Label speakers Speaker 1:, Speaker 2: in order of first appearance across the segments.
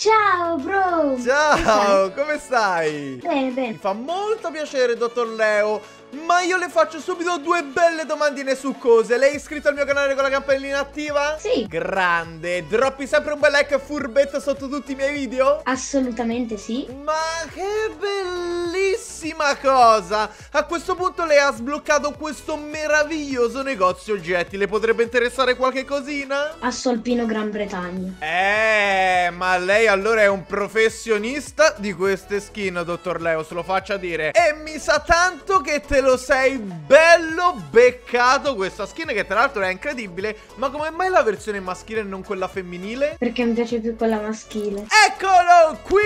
Speaker 1: Ciao bro!
Speaker 2: Ciao, come stai?
Speaker 1: Bene, bene.
Speaker 2: Mi fa molto piacere, dottor Leo. Ma io le faccio subito due belle domandine succose. Lei è iscritto al mio canale con la campanellina attiva?
Speaker 1: Sì.
Speaker 2: Grande. Droppi sempre un bel like furbetto sotto tutti i miei video?
Speaker 1: Assolutamente sì.
Speaker 2: Ma che bellissima cosa! A questo punto lei ha sbloccato questo meraviglioso negozio oggetti. Le potrebbe interessare qualche cosina?
Speaker 1: A Solpino Gran Bretagna.
Speaker 2: Eh, ma lei allora è un professionista di queste skin, dottor Leo, se lo faccia dire. E mi sa tanto che te lo sei bello beccato questa skin che tra l'altro è incredibile. Ma come mai la versione maschile e non quella femminile?
Speaker 1: Perché mi piace più quella maschile.
Speaker 2: Eccolo qui!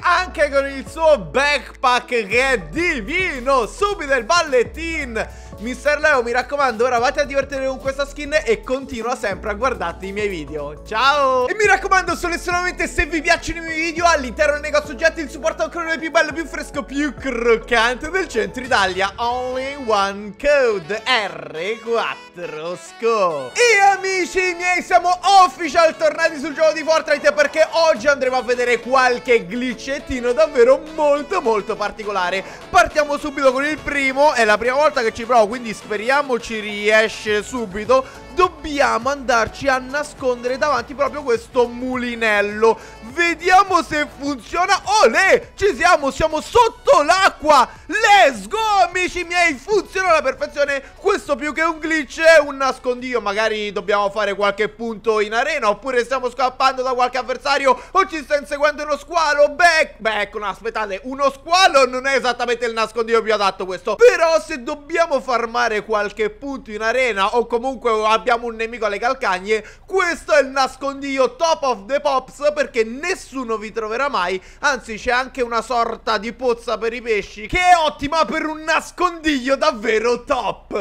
Speaker 2: Anche con il suo backpack che è divino! Subito il ballettin! Mister Leo, mi raccomando, ora vatti a divertire con questa skin e continua sempre a guardarti i miei video. Ciao! E mi raccomando, solo e solamente se vi piacciono i miei video, all'interno del negozio oggetti il supporto ancora più bello, più fresco, più croccante del centro Italia. Only one code R4 SCO. E amici miei, siamo official tornati sul gioco di Fortnite perché oggi andremo a vedere qualche glitchettino davvero molto molto particolare. Partiamo subito con il primo, è la prima volta che ci provo quindi speriamo ci riesce subito. Dobbiamo andarci a nascondere davanti proprio questo mulinello Vediamo se funziona. Olè, ci siamo, siamo sotto l'acqua. Let's go amici miei, funziona alla perfezione. Questo più che un glitch è un nascondiglio. Magari dobbiamo fare qualche punto in arena Oppure stiamo scappando da qualche avversario O ci sta inseguendo uno squalo. Beh, beh, ecco, no, aspettate Uno squalo non è esattamente il nascondiglio più adatto questo. Però se dobbiamo farmare qualche punto in arena O comunque abbiamo un nemico alle calcagne Questo è il nascondiglio top of the pops Perché nessuno vi troverà mai. Anzi c'è anche una sorta di pozza per i pesci Che è ottima per un nascondiglio davvero top.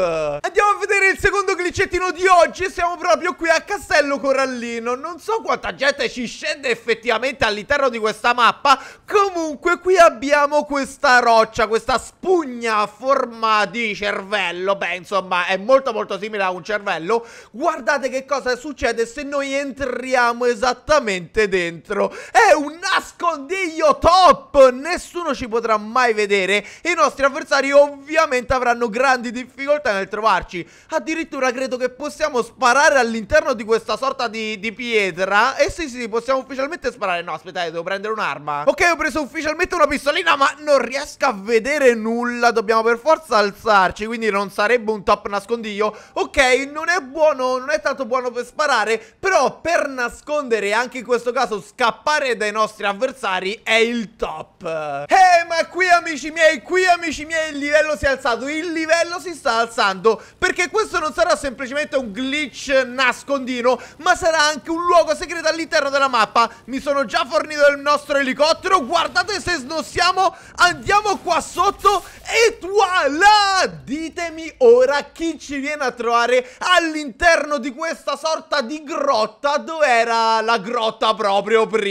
Speaker 2: Andiamo a vedere il secondo glitchettino di oggi. Siamo proprio qui a Castello Corallino. Non so quanta gente ci scende effettivamente all'interno di questa mappa. Comunque qui abbiamo questa roccia Questa spugna a forma di cervello. Beh insomma è molto molto simile a un cervello. Guardate che cosa succede se noi entriamo esattamente dentro È un nascondiglio top! Nessuno ci potrà mai vedere. I nostri avversari ovviamente avranno grandi difficoltà nel trovarci. Addirittura credo che possiamo sparare all'interno di questa sorta di, di pietra. E sì sì possiamo ufficialmente sparare. No aspettate devo prendere un'arma. Ok ho preso ufficialmente una pistolina ma non riesco a vedere nulla. Dobbiamo per forza alzarci Quindi non sarebbe un top nascondiglio. Ok non è buono Non è tanto buono per sparare Però per nascondere anche in questo caso scappare dai nostri avversari è il top. Eh ma qui amici miei Qui amici miei il livello si è alzato. Il livello si sta alzando Perché questo non sarà semplicemente un glitch nascondino Ma sarà anche un luogo segreto all'interno della mappa. Mi sono già fornito il nostro elicottero. Guardate se non siamo Andiamo qua sotto E voilà! Ditemi ora chi ci viene a trovare all'interno di questa sorta di grotta Dove era la grotta proprio prima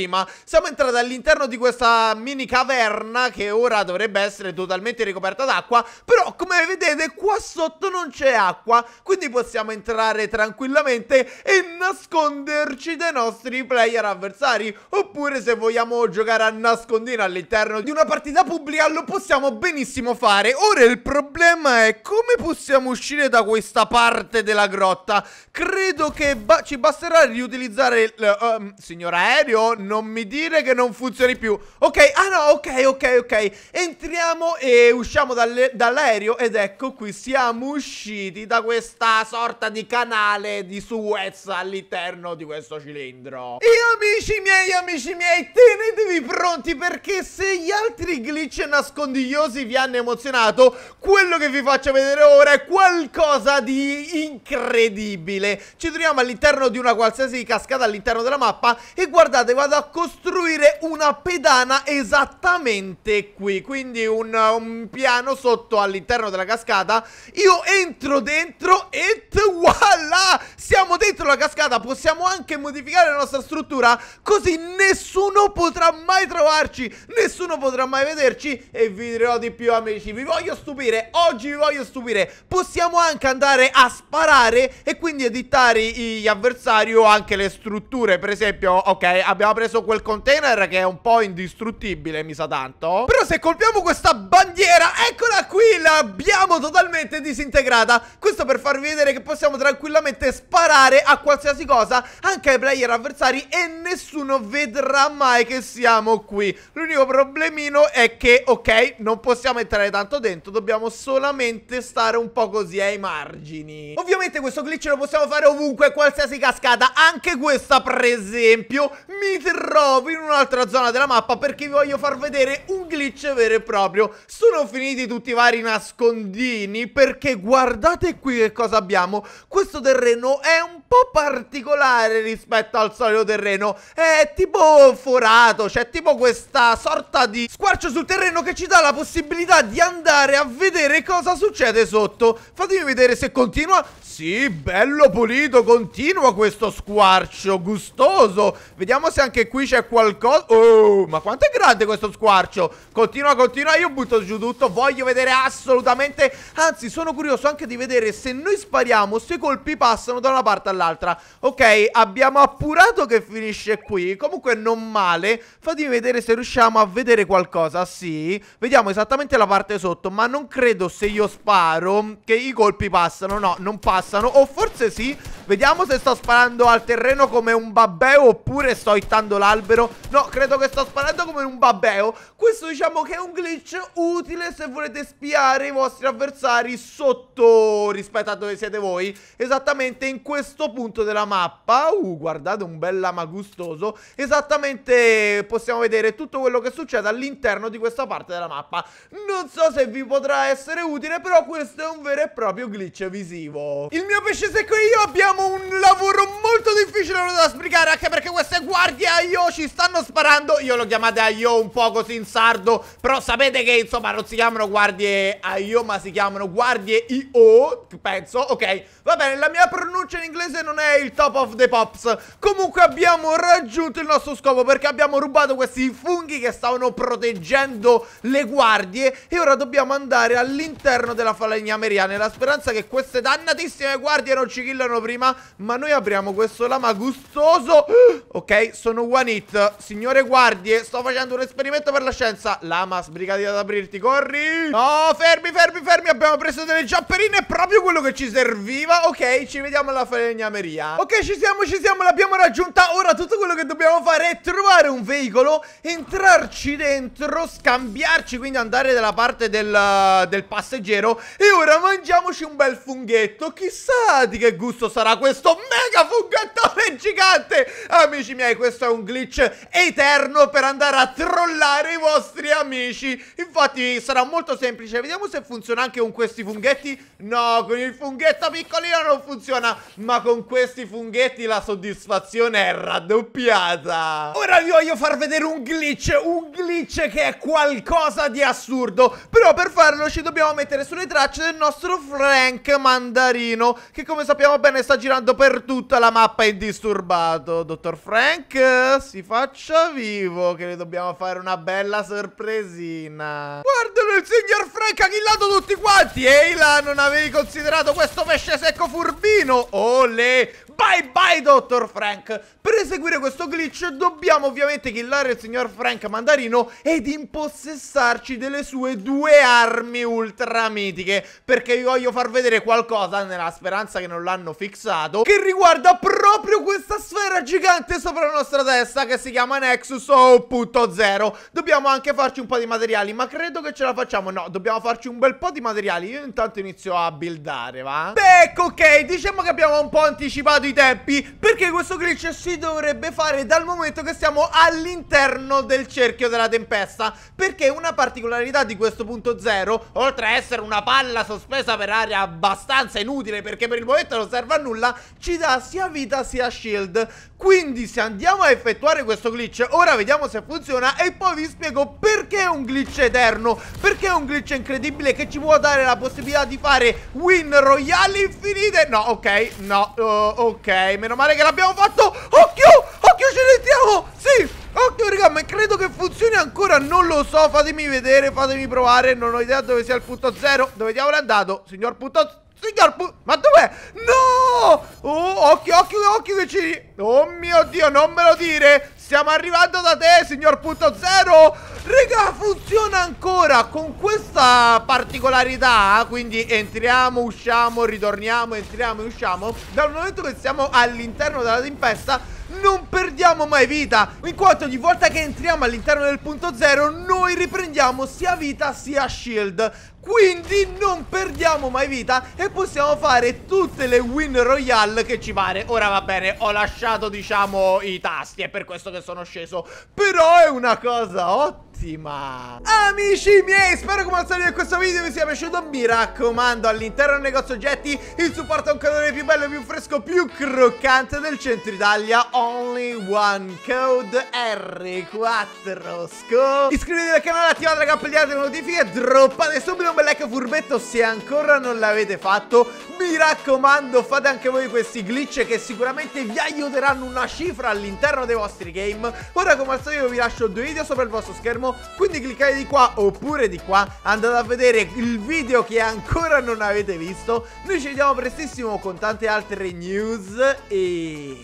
Speaker 2: Siamo entrati all'interno di questa mini caverna Che ora dovrebbe essere totalmente ricoperta d'acqua Però come vedete qua sotto non c'è acqua Quindi possiamo entrare tranquillamente E nasconderci dai nostri player avversari. Oppure se vogliamo giocare a nascondino all'interno di una partita pubblica Lo possiamo benissimo fare. Ora il problema è come possiamo uscire da questa parte della grotta. Credo che ba ci basterà riutilizzare il... Um, signor aereo, non mi dire che non funzioni più. Ok, ah no, ok, ok, ok. Entriamo e usciamo dall'aereo Ed ecco qui, siamo usciti da questa sorta di canale di Suez all'interno di questo cilindro. E amici miei, amici miei, tenetevi pronti perché se gli altri glitch nascondigliosi vi hanno emozionato Quello che vi faccio vedere ora è qualcosa di incredibile. Ci troviamo all'interno di una qualsiasi cascata all'interno della mappa E guardate, vado a costruire una pedana esattamente qui. Quindi un, un piano sotto all'interno della cascata. Io entro dentro e voilà! Siamo dentro la cascata, possiamo anche modificare la nostra struttura Così nessuno potrà mai trovarci Nessuno potrà mai vederci E vi dirò di più amici. Vi voglio stupire Oggi vi voglio stupire. Possiamo anche andare a sparare E quindi editare gli avversari O anche le strutture. Per esempio Ok abbiamo preso quel container Che è un po' indistruttibile Mi sa tanto. Però se colpiamo questa bandiera Eccola qui L'abbiamo totalmente disintegrata. Questo per farvi vedere che possiamo tranquillamente sparare A qualsiasi cosa Anche ai player avversari E nessuno vedrà mai che siamo qui. L'unico problemino è che Ok non possiamo entrare tanto dentro Dobbiamo solamente stare un po' così ai margini. Ovviamente questo glitch lo possiamo fare ovunque Qualsiasi cascata Anche questa per esempio. Mi trovo in un'altra zona della mappa Perché vi voglio far vedere un glitch vero e proprio. Sono finiti tutti i vari nascondini Perché guardate qui che cosa abbiamo. Questo terreno è un po' particolare rispetto al solito terreno. È tipo forato C'è tipo questa sorta di squarcio sul terreno che ci dà la possibilità di andare a vedere cosa succede sotto. Fatemi vedere se continua. Sì, bello pulito, continua questo squarcio Gustoso. Vediamo se anche qui c'è qualcosa. Oh, ma quanto è grande questo squarcio? Continua, continua, io butto giù tutto Voglio vedere assolutamente Anzi, sono curioso anche di vedere se noi spariamo Se i colpi passano da una parte all'altra. Ok, abbiamo appurato che finisce qui Comunque non male. Fatemi vedere se riusciamo a vedere qualcosa Sì, vediamo esattamente la parte sotto Ma non credo se io sparo Che i colpi passano. No, non passano O forse sì Vediamo se sto sparando al terreno come un babbeo Oppure sto hittando l'albero. No, credo che sto sparando come un babbeo. Questo diciamo che è un glitch utile Se volete spiare i vostri avversari Sotto rispetto a dove siete voi. Esattamente in questo punto della mappa. Uh, guardate un bel lama gustoso. Esattamente possiamo vedere tutto quello che succede all'interno di questa parte della mappa. Non so se vi potrà essere utile Però questo è un vero e proprio glitch visivo. Il mio pesce secco e io abbiamo un lavoro molto difficile da spiegare Anche perché queste guardie a io ci stanno sparando. Io lo chiamate a io un po' così in sardo Però sapete che insomma non si chiamano guardie a io Ma si chiamano guardie IO Penso, ok? Va bene, la mia pronuncia in inglese non è il top of the pops. Comunque abbiamo raggiunto il nostro scopo Perché abbiamo rubato questi funghi che stavano proteggendo le guardie E ora dobbiamo andare all'interno della falegnameria Nella speranza che queste dannatissime guardie non ci killano prima Ma noi apriamo questo lama gustoso. Ok, sono one hit. Signore guardie, sto facendo un esperimento per la scienza. Lama, sbrigati ad aprirti, corri. No, fermi, fermi, fermi. Abbiamo preso delle giapperine, proprio quello che ci serviva. Ok, ci vediamo alla falegnameria. Ok, ci siamo, ci siamo, l'abbiamo raggiunta. Ora tutto quello che dobbiamo fare è trovare un veicolo Entrarci dentro, scambiarci Quindi andare dalla parte del, del passeggero. E ora mangiamoci un bel funghetto. Chissà di che gusto sarà questo mega funghettone gigante. Amici miei, questo è un glitch eterno per andare a trollare i vostri amici. Infatti sarà molto semplice. Vediamo se funziona anche con questi funghetti. No, con il funghetto piccolino non funziona Ma con questi funghetti la soddisfazione è raddoppiata. Ora vi voglio far vedere un glitch Un glitch che è qualcosa di assurdo. Però per farlo ci dobbiamo mettere sulle tracce del nostro Frank Mandarino Che come sappiamo bene sta girando per tutta la mappa indisturbato Dottor Frank si faccia vivo Che le dobbiamo fare una bella sorpresina. Guardalo il signor Frank ha killato tutti quanti. Ehi là non avevi considerato questo pesce secco furbino? Olè Bye bye dottor Frank. Per eseguire questo glitch dobbiamo ovviamente killare il signor Frank Mandarino Ed impossessarci delle sue due armi ultra mitiche Perché vi voglio far vedere qualcosa nella speranza che non l'hanno fissato Che riguarda proprio questa sfera gigante sopra la nostra testa Che si chiama Nexus O.0 Dobbiamo anche farci un po' di materiali Ma credo che ce la facciamo. No, dobbiamo farci un bel po' di materiali. Io intanto inizio a buildare, va? Beh, ecco, ok Diciamo che abbiamo un po' anticipato i tempi Perché questo glitch si dovrebbe fare dal momento che siamo all'interno del cerchio della tempesta. Perché una particolarità di questo punto zero Oltre a essere una palla sospesa per aria abbastanza inutile Perché per il momento non serve a nulla Ci dà sia vita sia shield. Quindi se andiamo a effettuare questo glitch Ora vediamo se funziona E poi vi spiego perché è un glitch eterno. Perché è un glitch incredibile che ci può dare la possibilità di fare win royali infinite? No, ok, no, uh, ok Meno male che l'abbiamo fatto Occhio, occhio, ci entriamo Sì, occhio raga, ma credo che funzioni ancora? Non lo so, fatemi vedere, fatemi provare Non ho idea dove sia il punto zero Dove diavolo è andato? Signor punto Signor pu... Ma dov'è? No! Oh, occhio, occhio, occhio che ci... Oh mio Dio, non me lo dire! Stiamo arrivando da te, signor punto zero! Raga, funziona ancora con questa particolarità. Quindi entriamo, usciamo, ritorniamo, entriamo e usciamo. Dal momento che siamo all'interno della tempesta non perdiamo mai vita. In quanto ogni volta che entriamo all'interno del punto zero Noi riprendiamo sia vita sia shield. Quindi non perdiamo mai vita e possiamo fare tutte le win royale che ci pare. Ora va bene, ho lasciato diciamo i tasti, è per questo che sono sceso. Però è una cosa ottima ottima Amici miei, spero come al solito che questo video vi sia piaciuto. Mi raccomando, all'interno del negozio oggetti Il supporto a un colore più bello, più fresco, più croccante del centro Italia. Only one code R4 Sco. Iscrivetevi al canale, attivate la campanella delle notifiche Droppate subito un bel like furbetto se ancora non l'avete fatto. Mi raccomando, fate anche voi questi glitch che sicuramente vi aiuteranno una cifra all'interno dei vostri game. Ora come al solito vi lascio due video sopra il vostro schermo schermo Quindi cliccate di qua oppure di qua Andate a vedere il video che ancora non avete visto. Noi ci vediamo prestissimo con tante altre news E...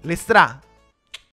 Speaker 2: Le stra